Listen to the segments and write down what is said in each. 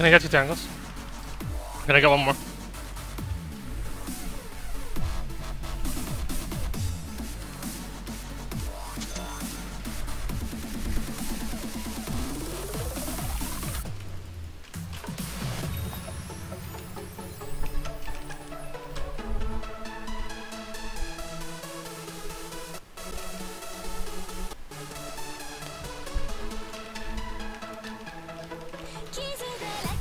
Can I get two tangles? Can I get one more?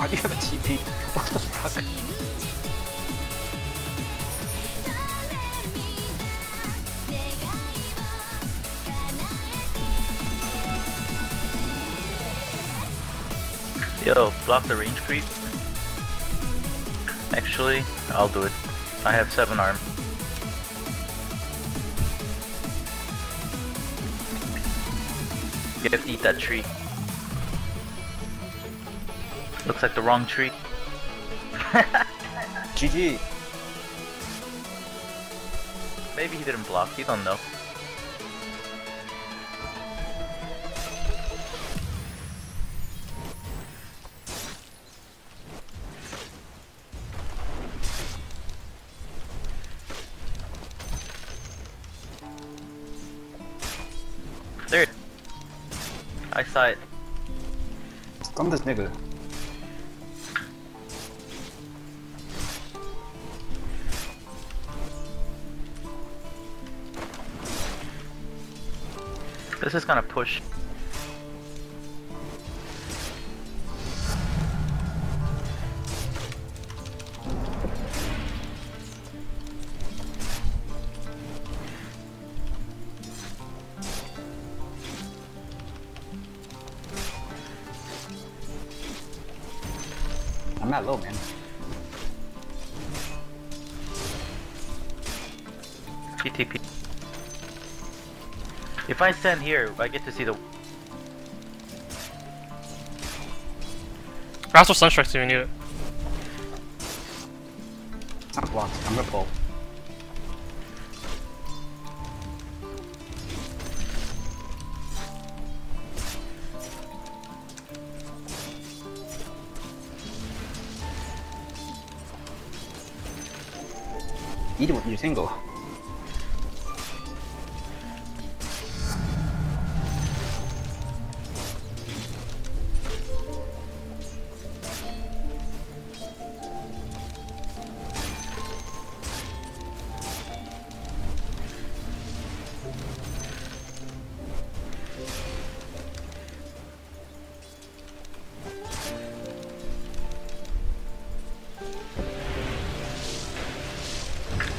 Why do you have a TP? What the fuck? Yo, block the range creep. Actually, I'll do it. I have 7 arm. You have to eat that tree. Looks like the wrong tree. GG. Maybe he didn't block, you don't know. There. I saw it. Stun this nigga. This is gonna push. I'm not low, man. PTP. If I stand here, I get to see the. Astral Sunstrike if you need it. It's not blocked. I'm gonna pull. Eat it with your single.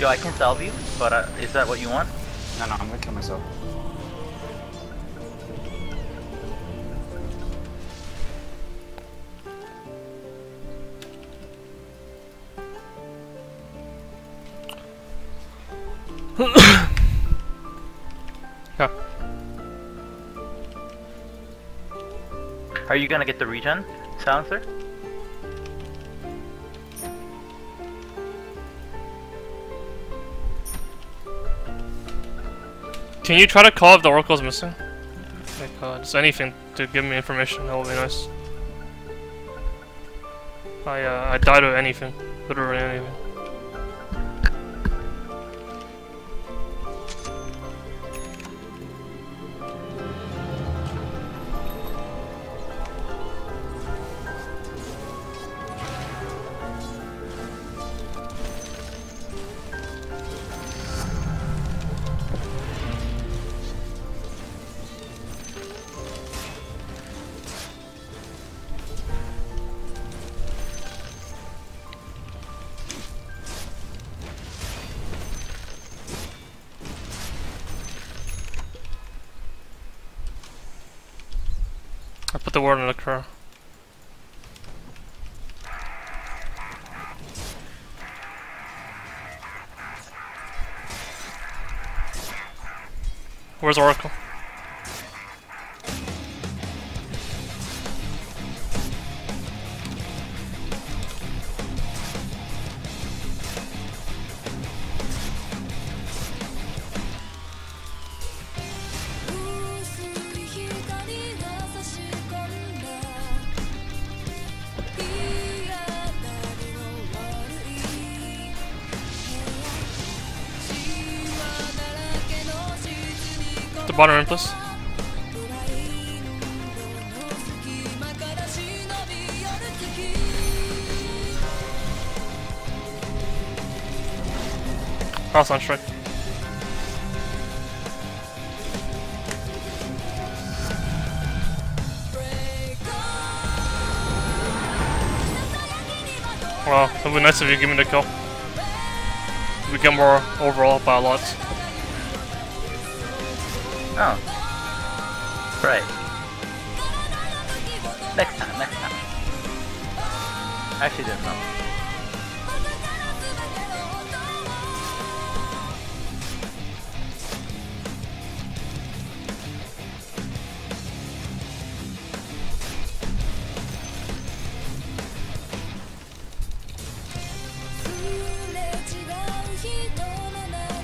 Yo, I can salve you, but uh, is that what you want? No, no, I'm gonna kill myself. Yeah. Are you gonna get the regen, silencer? Can you try to call if the Oracle's missing? Like, uh, just anything to give me information, that would be nice. I, uh, I died with anything. Literally anything. put the word on the crow. Where's Oracle? Bottom rune, please. Cross on strike. Well, it'd be nice if you give me the kill. We get more overall by a lot. Oh. Right. Next time, next time. I actually didn't know.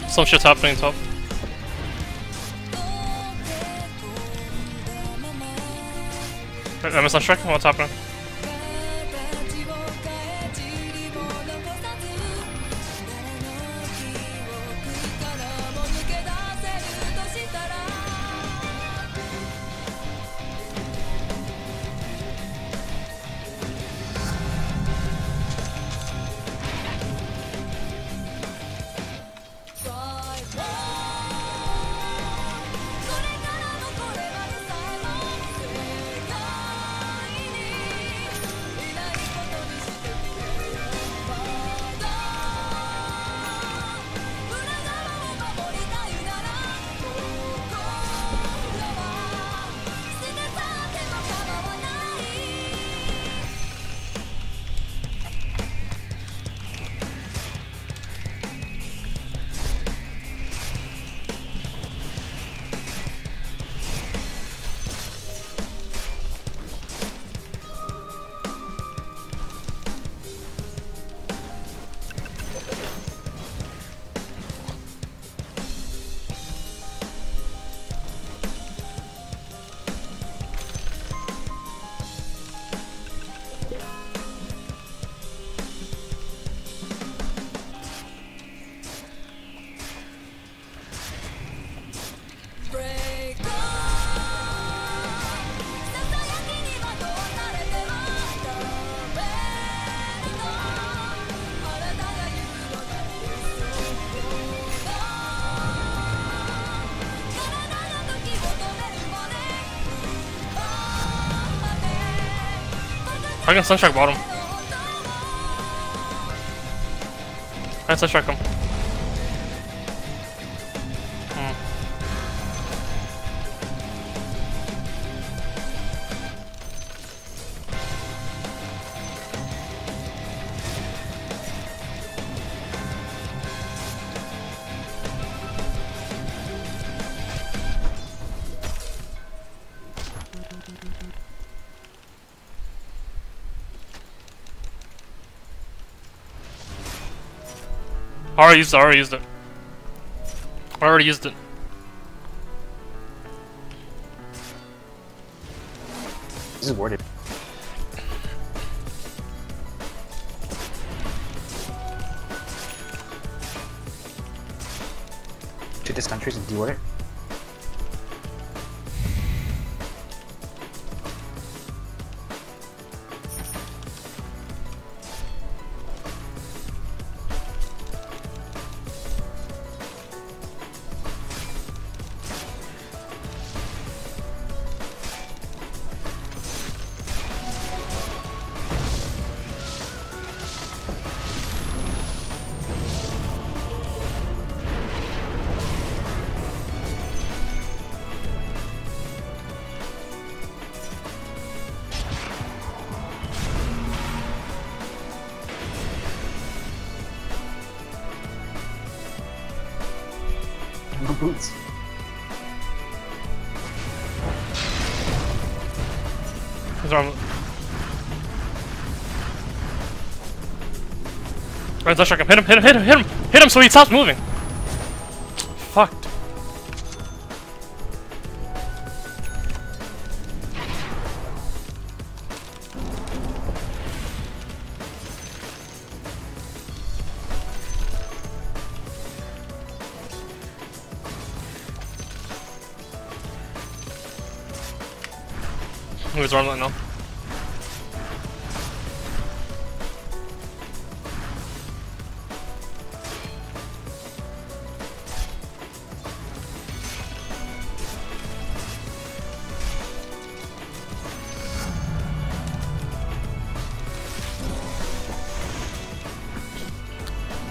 Some shit's happening top. I'm not strike. What's happening? I can sunstrike bottom. I can sunstrike him. I already used it, I already used it. I already used it. This is worded. To this country's is dewarded. Let's strike him. Hit him, hit him, hit him, hit him! Hit him so he stops moving! Fucked. His right now.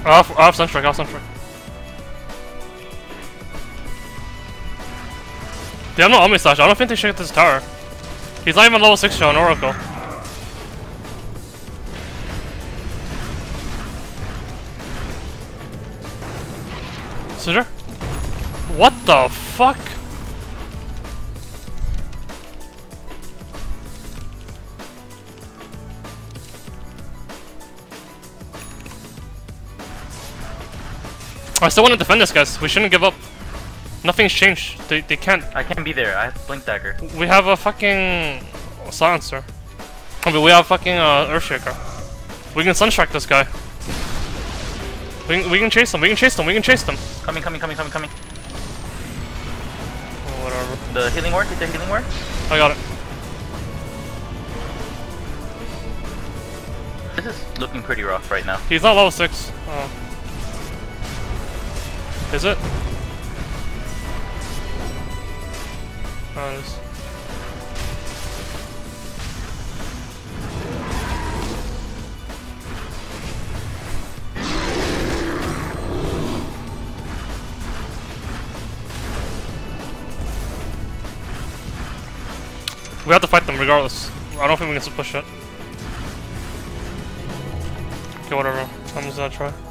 Off, off Sunstrike, off Sunstrike. They have no Omni Slash. I don't think they should get this tower. He's not even level 6 on Oracle. Scissor? What the fuck? I still want to defend this, guys. We shouldn't give up. Nothing's changed. They, they can't. I can't be there. I have Blink Dagger. We have a fucking silencer. I mean, we have fucking uh, Earthshaker. We can sunstrike this guy. We can, we can chase him. We can chase him. We can chase them. Coming, coming, coming, coming, coming. Oh, whatever. The healing ward? Did the healing ward? I got it. This is looking pretty rough right now. He's not level six. Oh. Is it? Oh, it is. We have to fight them regardless. I don't think we can push it. Okay, whatever. I'm just gonna try.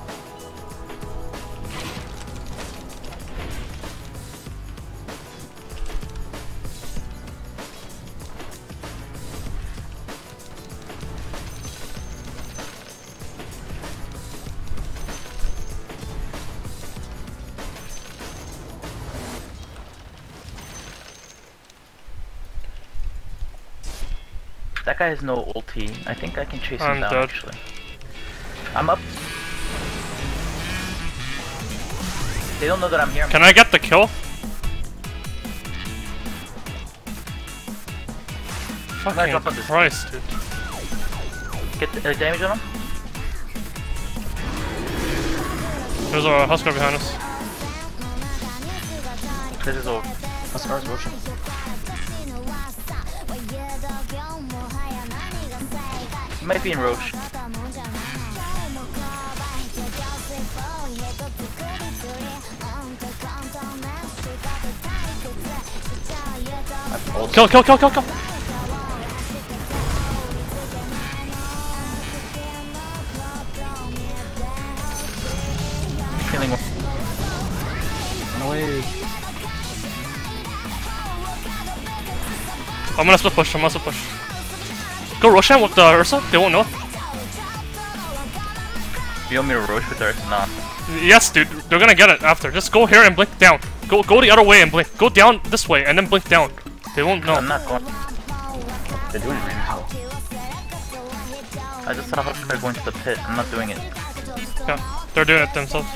That guy has no ulti. I think I can chase him I'm down dead. actually. I'm up. They don't know that I'm here. Can I get the kill? gonna drop on Fucking this. Christ, dude. Get the, uh, damage on him. There's a Huskar behind us. This is over. That's ours, He might be in Rosh. Ult. Kill, kill, kill, kill, kill! Healing ward. Run away. I'm gonna split push, I'm gonna split push. Go Roshan with uh, the Ursa, they won't know. You want me to Rosh with Earth? Nah. Yes, dude, they're gonna get it after. Just go here and blink down. Go go the other way and blink. Go down this way and then blink down. They won't know. I'm not going. They're doing it right now. I just saw her going to the pit. I'm not doing it. Yeah, they're doing it themselves.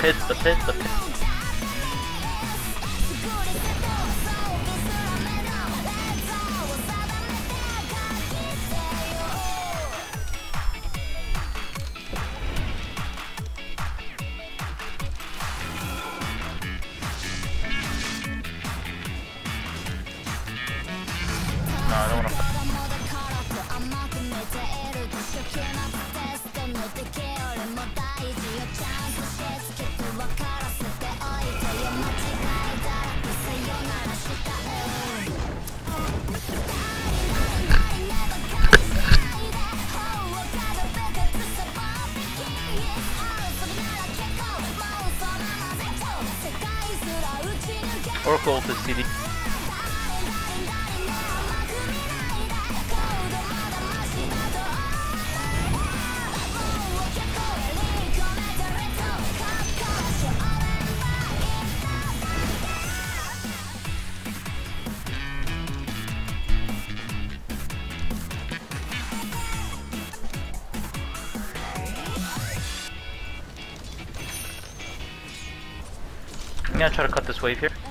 Pit, the pit, the pit. No, I don't wanna. I'm gonna try to cut this wave here.